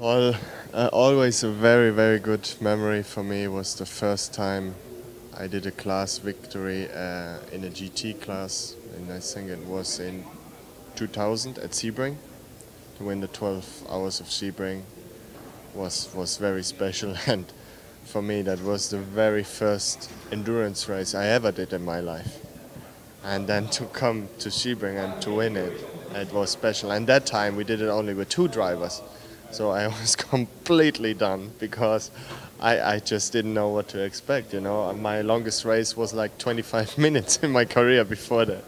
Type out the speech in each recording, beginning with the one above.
Well, uh, always a very, very good memory for me was the first time I did a class victory uh, in a GT class, and I think it was in 2000 at Sebring. To win the 12 hours of Sebring was was very special, and for me that was the very first endurance race I ever did in my life. And then to come to Sebring and to win it, it was special. And that time we did it only with two drivers. So I was completely done because I, I just didn't know what to expect. You know, my longest race was like 25 minutes in my career before that.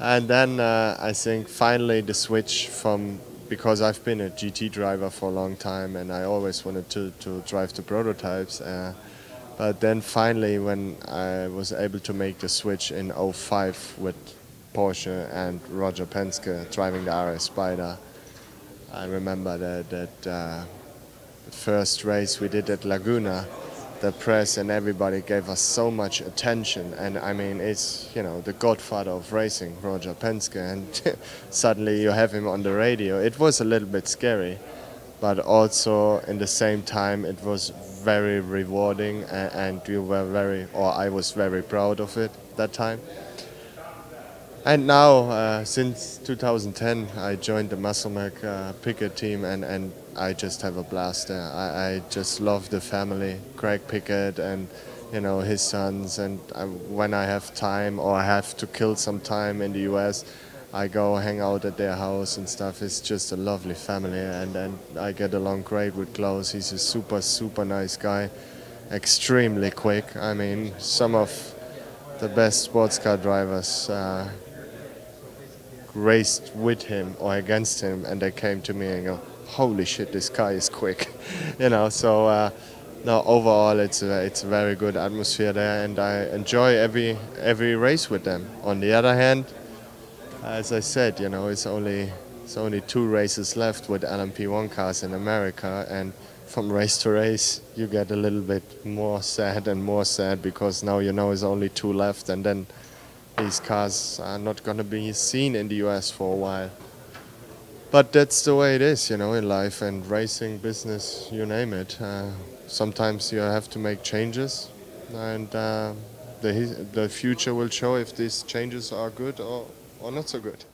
And then uh, I think finally the switch from because I've been a GT driver for a long time and I always wanted to, to drive the prototypes. Uh, but then finally, when I was able to make the switch in 05 with Porsche and Roger Penske driving the RS Spider, I remember that, that uh, the first race we did at Laguna, the press and everybody gave us so much attention. And I mean, it's, you know, the godfather of racing, Roger Penske, and suddenly you have him on the radio. It was a little bit scary, but also in the same time, it was very rewarding and, and we were very, or I was very proud of it that time. And now, uh, since 2010, I joined the Muscle Milk uh, Pickett team, and, and I just have a blast there. I, I, just love the family, Greg Pickett, and you know his sons. And I, when I have time or I have to kill some time in the U.S., I go hang out at their house and stuff. It's just a lovely family, and, and I get along great with Klaus. He's a super, super nice guy, extremely quick. I mean, some of the best sports car drivers. Uh, raced with him or against him, and they came to me and go, "Holy shit, this guy is quick," you know. So uh, no, overall, it's a, it's a very good atmosphere there, and I enjoy every every race with them. On the other hand, as I said, you know, it's only it's only two races left with LMP1 cars in America, and from race to race, you get a little bit more sad and more sad because now you know it's only two left, and then these cars are not going to be seen in the US for a while. But that's the way it is, you know, in life and racing, business, you name it. Uh, sometimes you have to make changes, and uh, the, the future will show if these changes are good or, or not so good.